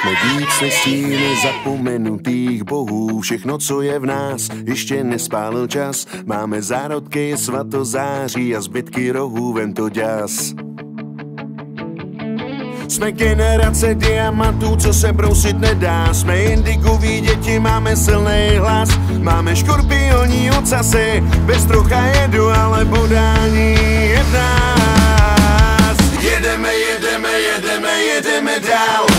Jsme víc než stíny zapomenutých bohů, všechno, co je v nás, ještě nespálil čas. Máme zárodky, svatozáří a zbytky rohů, vem to děs. Jsme generace diamantů, co se brousit nedá. Jsme indigoví děti, máme silný hlas. Máme škorpioní ocasy Bez trocha jedu, ale podání je v nás. Jedeme, jedeme, jedeme, jedeme dál.